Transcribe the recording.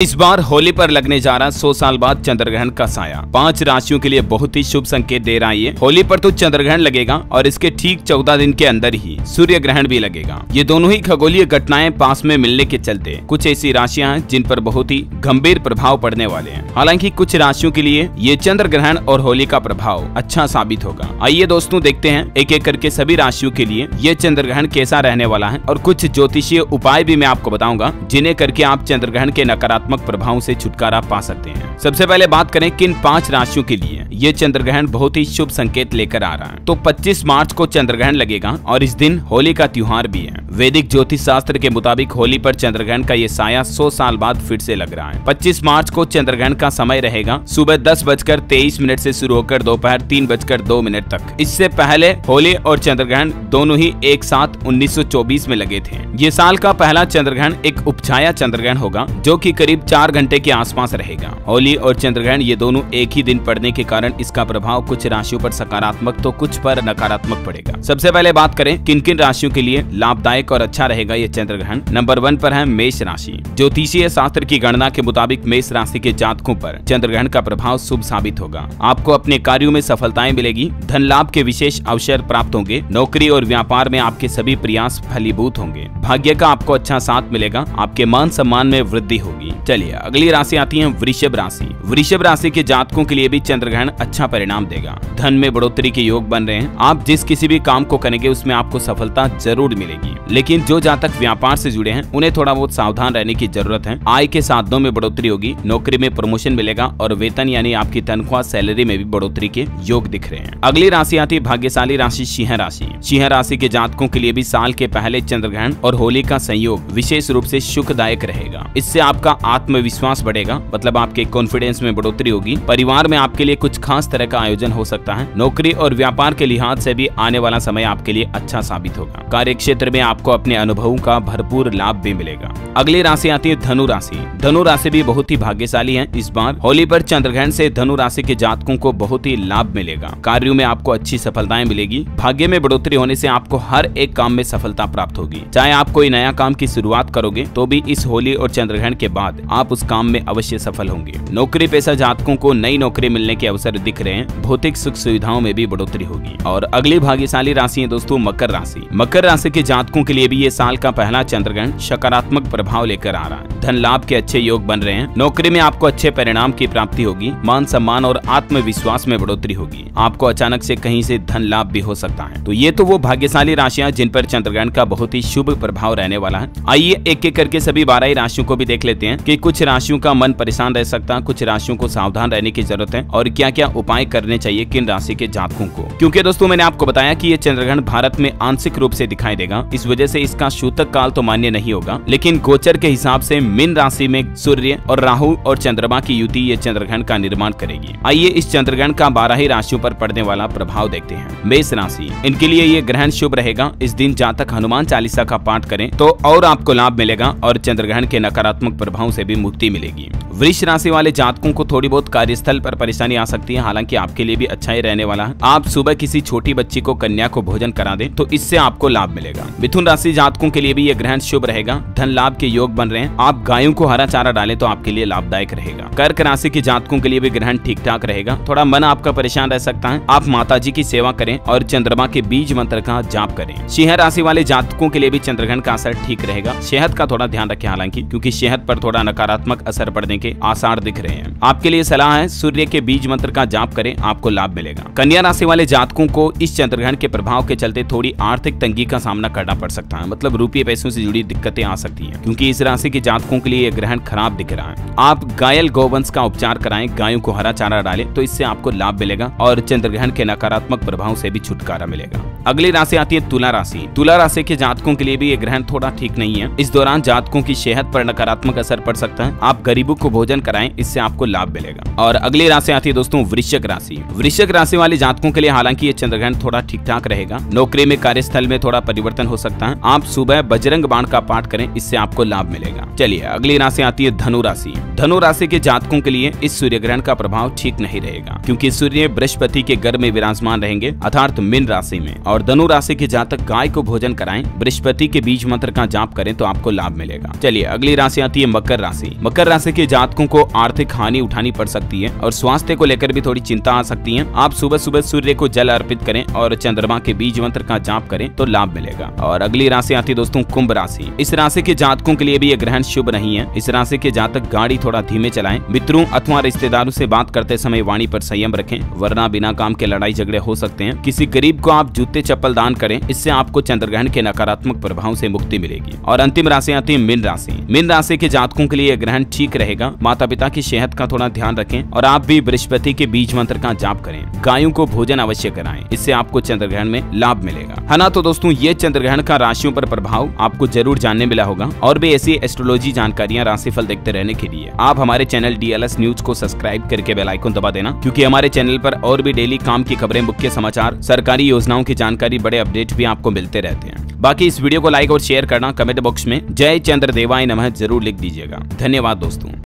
इस बार होली पर लगने जा रहा सौ साल बाद चंद्रग्रहण का साया। पाँच राशियों के लिए बहुत ही शुभ संकेत दे रहा है ये। होली पर तो चंद्रग्रहण लगेगा और इसके ठीक चौदह दिन के अंदर ही सूर्य ग्रहण भी लगेगा। ये दोनों ही खगोलीय घटनाएँ पास में मिलने के चलते कुछ ऐसी राशियाँ हैं जिन पर बहुत ही गंभीर प्रभाव पड़ने वाले हैं। हालाँकि कुछ राशियों के लिए ये चंद्र ग्रहण और होली का प्रभाव अच्छा साबित होगा। आइए दोस्तों देखते हैं एक एक करके सभी राशियों के लिए ये चंद्र ग्रहण कैसा रहने वाला है और कुछ ज्योतिषीय उपाय भी मैं आपको बताऊँगा, जिन्हें करके आप चंद्र ग्रहण के नकारात्मक नकारात्मक प्रभावों से छुटकारा पा सकते हैं। सबसे पहले बात करें किन पाँच राशियों के लिए। ये चंद्र ग्रहण बहुत ही शुभ संकेत लेकर आ रहा है। तो 25 मार्च को चंद्र ग्रहण लगेगा और इस दिन होली का त्योहार भी है। वैदिक ज्योतिष शास्त्र के मुताबिक होली पर चंद्रग्रहण का ये साया 100 साल बाद फिर से लग रहा है। 25 मार्च को चंद्रग्रहण का समय रहेगा। सुबह दस बजकर तेईस मिनट ऐसी शुरू होकर दोपहर तीन बजकर दो मिनट तक। इससे पहले होली और चंद्रग्रहण दोनों ही एक साथ उन्नीस सौ चौबीस में लगे थे। ये साल का पहला चंद्रग्रहण एक उपछाया चंद्र ग्रहण होगा, जो की करीब चार घंटे के आसपास रहेगा। होली और चंद्रग्रहण ये दोनों एक ही दिन पड़ने के कारण इसका प्रभाव कुछ राशियों पर सकारात्मक तो कुछ पर नकारात्मक पड़ेगा। सबसे पहले बात करें किन किन राशियों के लिए लाभदायक और अच्छा रहेगा ये चंद्रग्रहण? नंबर वन पर है मेष राशि। ज्योतिषीय शास्त्र की गणना के मुताबिक मेष राशि के जातकों पर चंद्रग्रहण का प्रभाव शुभ साबित होगा। आपको अपने कार्यो में सफलताएँ मिलेगी, धन लाभ के विशेष अवसर प्राप्त होंगे, नौकरी और व्यापार में आपके सभी प्रयास फलीभूत होंगे। भाग्य का आपको अच्छा साथ मिलेगा, आपके मान सम्मान में वृद्धि होगी। चलिए, अगली राशि आती है वृषभ राशि। वृषभ राशि के जातकों के लिए भी चंद्रग्रहण अच्छा परिणाम देगा। धन में बढ़ोतरी के योग बन रहे हैं। आप जिस किसी भी काम को करेंगे, उसमें आपको सफलता ज़रूर मिलेगी। लेकिन जो जातक व्यापार से जुड़े हैं, उन्हें थोड़ा बहुत सावधान रहने की ज़रूरत है। आय के साधनों में बढ़ोतरी होगी, नौकरी में प्रमोशन मिलेगा और वेतन यानी आपकी तनख्वाह, सैलरी में भी बढ़ोतरी के योग दिख रहे हैं। अगली राशि आती है भाग्यशाली राशि, सिंह राशि। सिंह राशि के जातकों के लिए भी साल के पहले चंद्रग्रहण और होली का संयोग विशेष रूप से सुखदायक रहेगा। इससे आपका आत्मविश्वास बढ़ेगा मतलब आपके कॉन्फिडेंस में बढ़ोतरी होगी। परिवार में आपके लिए कुछ खास तरह का आयोजन हो सकता है। नौकरी और व्यापार के लिहाज से भी आने वाला समय आपके लिए अच्छा साबित होगा। कार्य क्षेत्र में आपको अपने अनुभवों का भरपूर लाभ भी मिलेगा। अगली राशि आती है धनु राशि। धनु राशि भी बहुत ही भाग्यशाली है। इस बार होली पर चंद्रग्रहण से धनु राशि के जातकों को बहुत ही लाभ मिलेगा। कार्यों में आपको अच्छी सफलताएँ मिलेगी। भाग्य में बढ़ोतरी होने से आपको हर एक काम में सफलता प्राप्त होगी। चाहे आप कोई नया काम की शुरुआत करोगे तो भी इस होली और चंद्रग्रहण के बाद आप उस काम में अवश्य सफल होंगे। नौकरी पेशा जातकों को नई नौकरी मिलने के अवसर दिख रहे हैं। भौतिक सुख सुविधाओं में भी बढ़ोतरी होगी। और अगली भाग्यशाली राशि है दोस्तों, मकर राशि। मकर राशि के जातकों के लिए भी ये साल का पहला चंद्रग्रहण सकारात्मक प्रभाव लेकर आ रहा है। धन लाभ के अच्छे योग बन रहे हैं। नौकरी में आपको अच्छे परिणाम की प्राप्ति होगी। मान सम्मान और आत्मविश्वास में बढ़ोतरी होगी। आपको अचानक से कहीं से धन लाभ भी हो सकता है। तो ये तो वो भाग्यशाली राशियाँ जिन पर चंद्रग्रहण का बहुत ही शुभ प्रभाव रहने वाला है। आइए एक एक करके सभी बारह राशियों को भी देख लेते हैं। कि कुछ राशियों का मन परेशान रह सकता है, कुछ राशियों को सावधान रहने की ज़रूरत है, और क्या क्या उपाय करने चाहिए किन राशि के जातकों को? क्योंकि दोस्तों, मैंने आपको बताया कि ये चंद्रग्रहण भारत में आंशिक रूप से दिखाई देगा। इस वजह से इसका सूतक काल तो मान्य नहीं होगा, लेकिन गोचर के हिसाब से मीन राशि में सूर्य और राहु और चंद्रमा की युति ये चंद्रग्रहण का निर्माण करेगी। आइए इस चंद्रग्रहण का बारह ही राशियों पर पड़ने वाला प्रभाव देखते हैं। मेष राशि, इनके लिए ये ग्रहण शुभ रहेगा। इस दिन जातक हनुमान चालीसा का पाठ करें तो और आपको लाभ मिलेगा, और चंद्रग्रहण के नकारात्मक प्रभाव से भी मुक्ति मिलेगी। वृक्ष राशि वाले जातकों को थोड़ी बहुत कार्यस्थल पर परेशानी आ सकती है, हालाँकि आपके लिए भी अच्छा ही रहने वाला है। आप सुबह किसी छोटी बच्ची को कन्या को भोजन करा दे तो इससे आपको लाभ मिलेगा। मिथुन राशि जातकों के लिए भी ये ग्रहण शुभ रहेगा। धन लाभ के योग बन रहे हैं। आप गायों को हरा चारा डाले तो आपके लिए लाभदायक रहेगा। कर्क राशि के जातकों के लिए भी ग्रहण ठीक ठाक रहेगा। थोड़ा मन आपका परेशान रह सकता है। आप माता जी की सेवा करें और चंद्रमा के बीज मंत्र का जाप करें। सिंह राशि वाले जातकों के लिए भी चंद्रग्रहण का असर ठीक रहेगा। सेहत का थोड़ा ध्यान रखें, हालाँकि, क्योंकि सेहत पर थोड़ा नकारात्मक असर पड़ने के आसार दिख रहे हैं। आपके लिए सलाह है, सूर्य के बीज मंत्र का जाप करें, आपको लाभ मिलेगा। कन्या राशि वाले जातकों को इस चंद्रग्रहण के प्रभाव के चलते थोड़ी आर्थिक तंगी का सामना करना पड़ सकता है। मतलब रुपये पैसों से जुड़ी दिक्कतें आ सकती है, क्योंकि इस राशि के जातकों के लिए यह ग्रहण खराब दिख रहा है। आप गायल गोवंश का उपचार कराएँ, गायों को हरा चारा डालें तो इससे आपको लाभ मिलेगा और चंद्रग्रहण के नकारात्मक प्रभाव से भी छुटकारा मिलेगा। अगली राशि आती है तुला राशि। तुला राशि के जातकों के लिए भी ये ग्रहण थोड़ा ठीक नहीं है। इस दौरान जातकों की सेहत पर नकारात्मक असर पड़ सकता है। आप गरीबों को भोजन कराएँ, इससे आपको लाभ मिलेगा। और अगली राशि आती है दोस्तों, वृश्चिक राशि। वृश्चिक राशि वाले जातकों के लिए हालाँकि ये चंद्रग्रहण थोड़ा ठीक ठाक रहेगा। नौकरी में, कार्यस्थल में थोड़ा परिवर्तन हो सकता है। आप सुबह बजरंग बाण का पाठ करें, इससे आपको लाभ मिलेगा। चलिए, अगली राशि आती है धनु राशि। धनु राशि के जातकों के लिए इस सूर्य ग्रहण का प्रभाव ठीक नहीं रहेगा, क्योंकि सूर्य बृहस्पति के घर में विराजमान रहेंगे, अर्थात मीन राशि में। और धनु राशि के जातक गाय को भोजन कराएँ। बृहस्पति के बीज मंत्र का जाप करें तो आपको लाभ मिलेगा। चलिए, अगली राशि आती है मकर राशि। मकर राशि के जातकों को आर्थिक हानि उठानी पड़ सकती है और स्वास्थ्य को लेकर भी थोड़ी चिंता आ सकती है। आप सुबह सुबह सूर्य को जल अर्पित करें और चंद्रमा के बीज मंत्र का जाप करें तो लाभ मिलेगा। और अगली राशि आती है दोस्तों, कुंभ राशि। इस राशि के जातकों के लिए भी यह ग्रहण शुभ नहीं है। इस राशि के जातक गाड़ी थोड़ा धीमे चलाएँ। मित्रों अथवा रिश्तेदारों से बात करते समय वाणी पर संयम रखें। वरना बिना काम के लड़ाई झगड़े हो सकते हैं। किसी गरीब को आप जूते चप्पल दान करें, इससे आपको चंद्रग्रहण के नकारात्मक प्रभाव से मुक्ति मिलेगी। और अंतिम राशि आती है मीन राशि। मीन राशि के जातकों के लिए ग्रहण ठीक रहेगा। माता पिता की सेहत का थोड़ा ध्यान रखें और आप भी बृहस्पति के बीज मंत्र का जाप करें। गायों को भोजन अवश्य कराएँ, इससे आपको चंद्रग्रहण में लाभ मिलेगा। है ना तो दोस्तों, ये चंद्रग्रहण का राशियों पर प्रभाव आपको ज़रूर जानने मिला होगा। और भी ऐसी एस्ट्रोलॉजी जानकारियाँ राशिफल देखते रहने के लिए, आप हमारे चैनल डीएलएस न्यूज़ को सब्सक्राइब करके बेल आइकन दबा देना। क्यूँकी हमारे चैनल पर और भी डेली काम की खबरें, मुख्य समाचार, सरकारी योजनाओं की जानकारी, बड़े अपडेट भी आपको मिलते रहते हैं। बाकी इस वीडियो को लाइक और शेयर करना कमेंट बॉक्स में। जय चंद्र देवाय नमह ज़रूर लिख दीजिएगा। धन्यवाद दोस्तों।